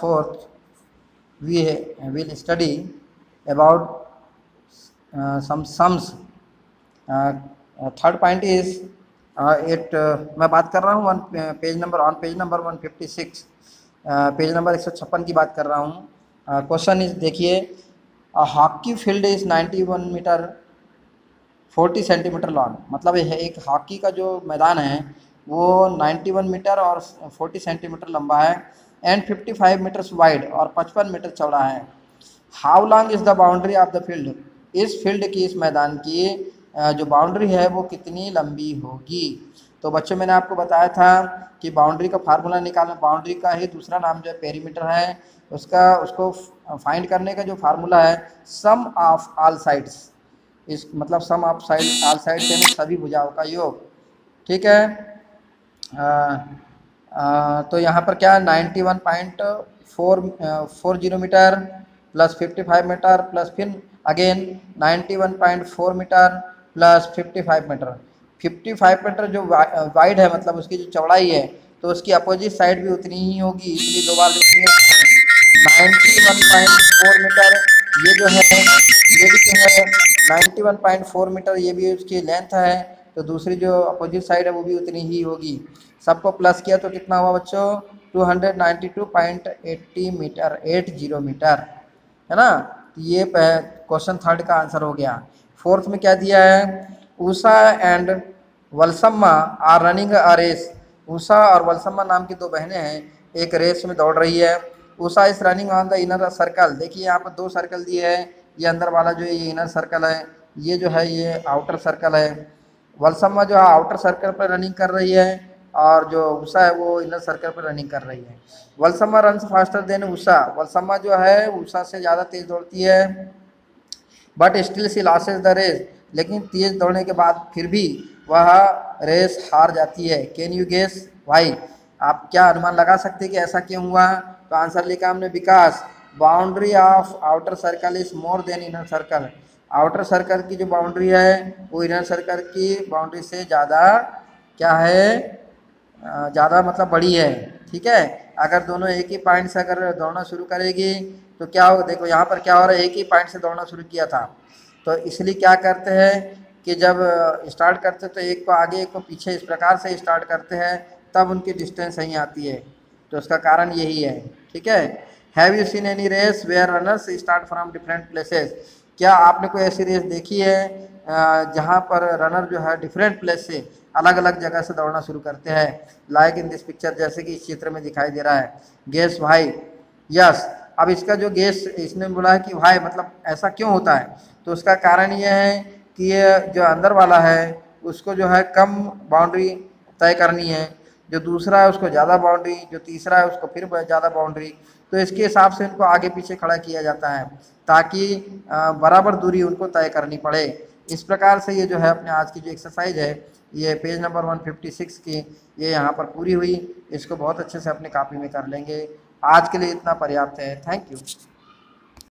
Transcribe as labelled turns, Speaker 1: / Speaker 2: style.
Speaker 1: Fourth, we will study about uh, some sums. Uh, uh, third point is uh, it uh, मैं बात कर रहा हूँ page number on page number 156 page number एक सौ छप्पन की बात कर रहा हूँ. क्वेश्चन इज़ देखिए hockey field is 91 metre 40 centimetre long मतलब एक हॉकी का जो मैदान है वो 91 मीटर और 40 सेंटीमीटर लंबा है एंड 55 मीटर्स वाइड और 55 मीटर चौड़ा है। How long is the boundary of the field इस फ़ील्ड की, इस मैदान की जो बाउंड्री है, वो कितनी लंबी होगी? तो बच्चों, मैंने आपको बताया था कि बाउंड्री का फार्मूला निकालना बाउंड्री का ही दूसरा नाम जो है पेरीमीटर है। उसका, उसको फाइंड करने का जो फार्मूला है सम ऑफ़ ऑल साइड्स इस मतलब sum of side all sides यानी सभी भुजाओं का योग। ठीक है? तो यहाँ पर क्या ninety one point four four zero metre plus fifty five metre plus फिर again ninety one point four metre plus fifty five metre. Fifty five metre जो वाइड है मतलब उसकी जो चौड़ाई है तो उसकी अपोजिट साइड भी उतनी ही होगी, इसलिए दो बार ninety one point four metre ये जो है, ये भी जो है ninety one point four metre ये भी उसकी लेंथ है। तो दूसरी जो अपोजिट साइड है, वो भी उतनी ही होगी। सबको प्लस किया तो कितना हुआ बच्चों? Two hundred ninety two point eighty metre eight zero metre है ना? तो ये क्वेश्चन थर्ड का आंसर हो गया। फोर्थ में क्या दिया है? Usha and Valsamma are running a race Usha और वलसम्मा नाम की दो बहनें हैं, एक रेस में दौड़ रही है। Usha is running on the inner circle देखिए यहाँ पर दो सर्कल दिए हैं, ये अंदर वाला जो है, ये इनर सर्कल है, ये जो है, ये आउटर सर्कल है। वलसम्मा जो है आउटर सर्कल पर रनिंग कर रही है और जो उषा है वो इनर सर्कल पर रनिंग कर रही है। Valsamma run faster than Usha. Valsamma जो है, उषा से ज़्यादा तेज दौड़ती है but still she loses the race लेकिन तेज दौड़ने के बाद फिर भी वह रेस हार जाती है। कैन यू गेस भाई आप क्या अनुमान लगा सकते कि ऐसा क्यों हुआ? तो आंसर लिखा हमने Vikas. Boundary of outer circle is more than inner circle outer circle की जो बाउंड्री है, वो इनर सर्कल की बाउंड्री से ज़्यादा क्या है? ज़्यादा मतलब बड़ी है, ठीक है? अगर दोनों एक ही पॉइंट से अगर दौड़ना शुरू करेगी तो क्या हो देखो, यहाँ पर क्या हो रहा है? एक ही पॉइंट से दौड़ना शुरू किया था। तो इसलिए क्या करते हैं कि जब स्टार्ट करते तो एक को आगे, एक को पीछे इस प्रकार से स्टार्ट करते हैं, तब उनकी डिस्टेंस सही आती है। तो उसका कारण यही है, ठीक है? Have you seen any race where runners start from different places क्या आपने कोई ऐसी रेस देखी है जहाँ पर रनर जो है डिफरेंट प्लेस से अलग अलग जगह से दौड़ना शुरू करते हैं? लाइक इन दिस पिक्चर जैसे कि इस चित्र में दिखाई दे रहा है। गैस भाई यस अब इसका जो गैस इसने बोला है कि भाई मतलब ऐसा क्यों होता है? तो उसका कारण ये है कि ये जो अंदर वाला है, उसको जो है कम बाउंड्री तय करनी है। जो दूसरा है, उसको ज़्यादा बाउंड्री जो तीसरा है, उसको फिर ज़्यादा बाउंड्री तो इसके हिसाब से इनको आगे पीछे खड़ा किया जाता है, ताकि बराबर दूरी उनको तय करनी पड़े। इस प्रकार से ये जो है, अपने आज की जो एक्सरसाइज है, ये पेज नंबर 156 की, ये यहाँ पर पूरी हुई। इसको बहुत अच्छे से अपने कापी में कर लेंगे। आज के लिए इतना पर्याप्त है। Thank you